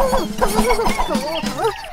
どうする?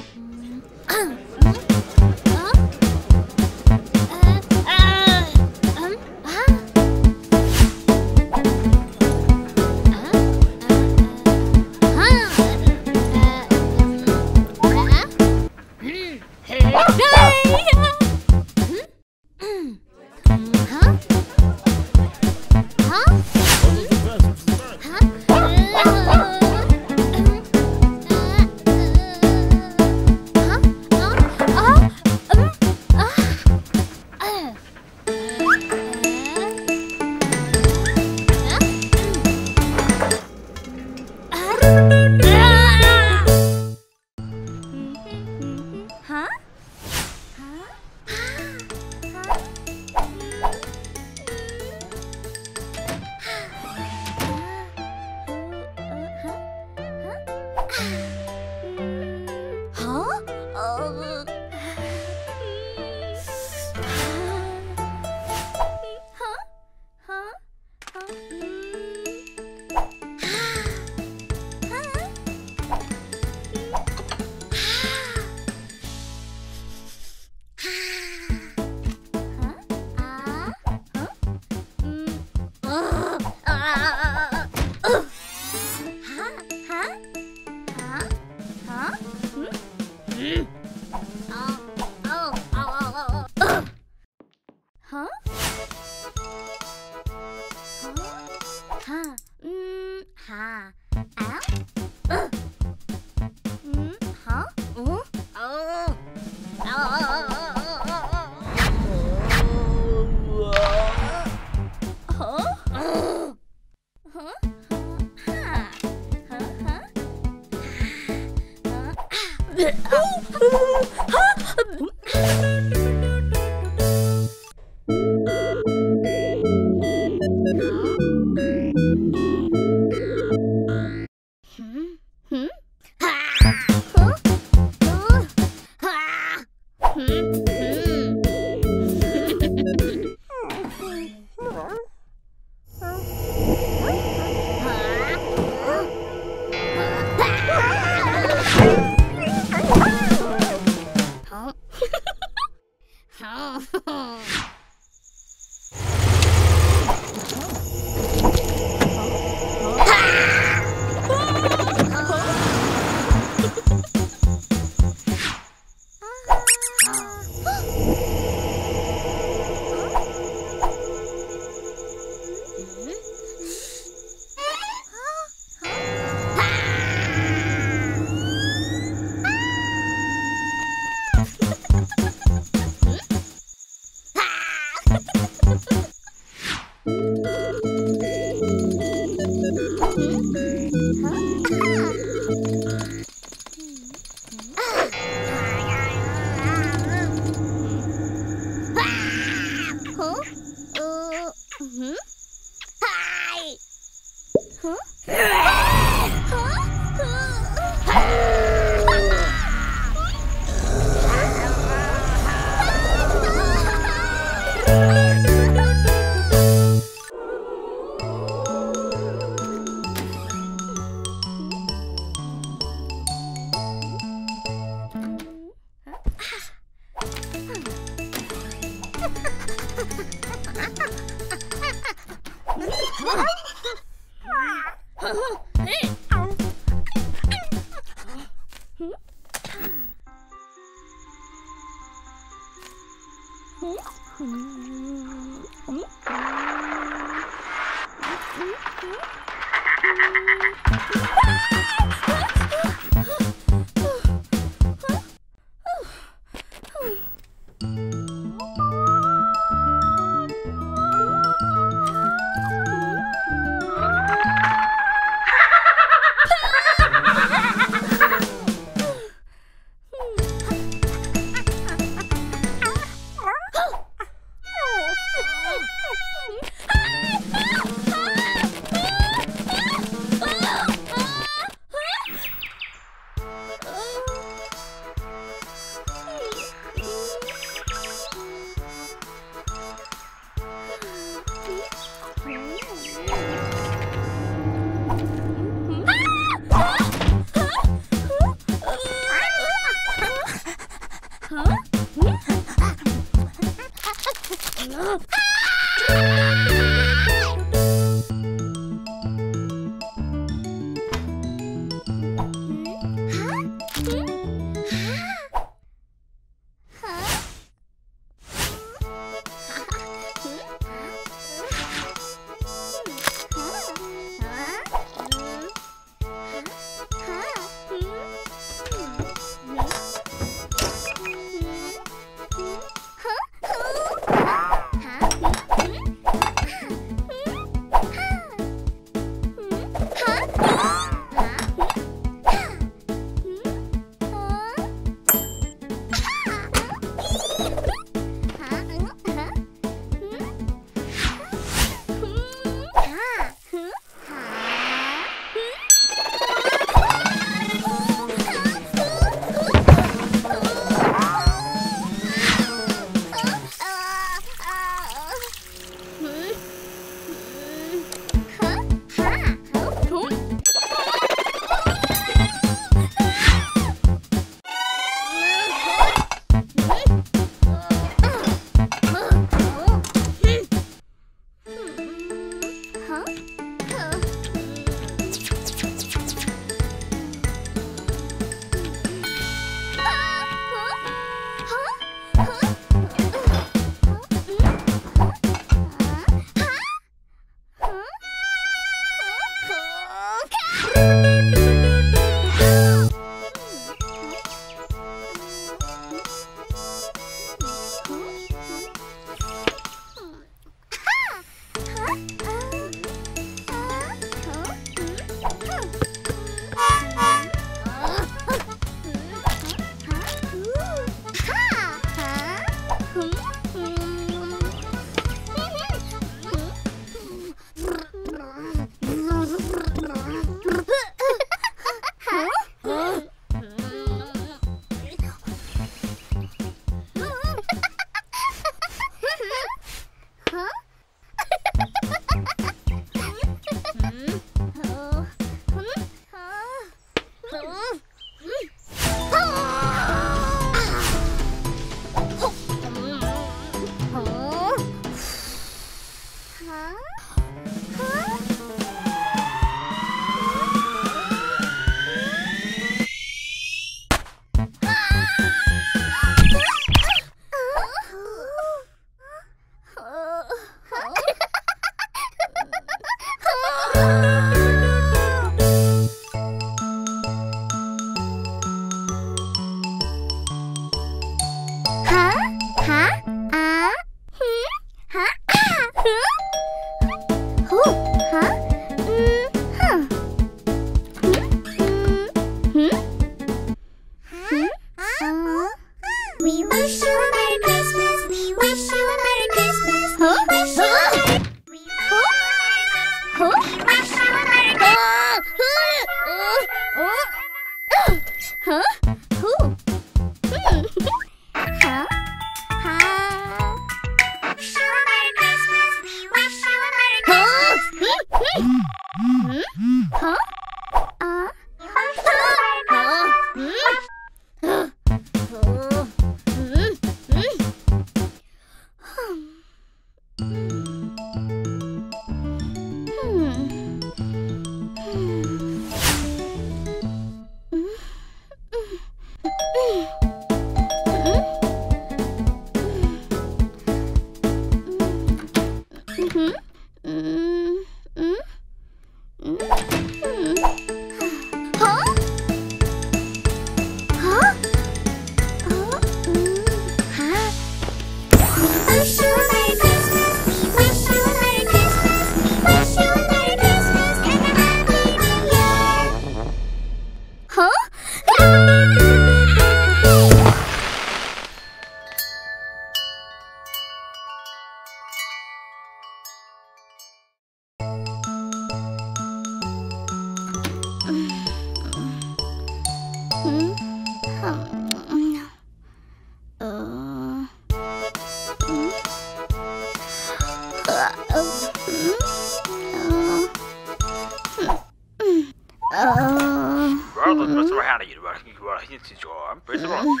is your arm. Raise the arm.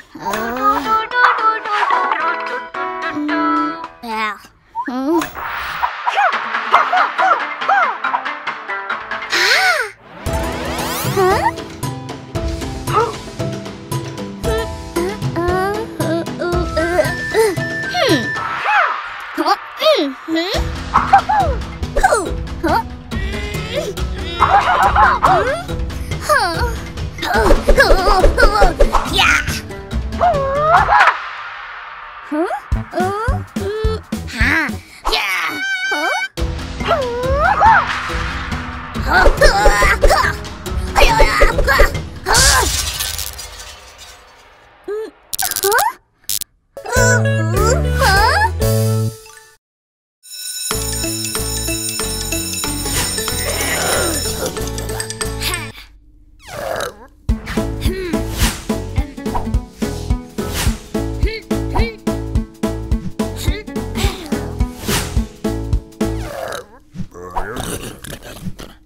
Ah,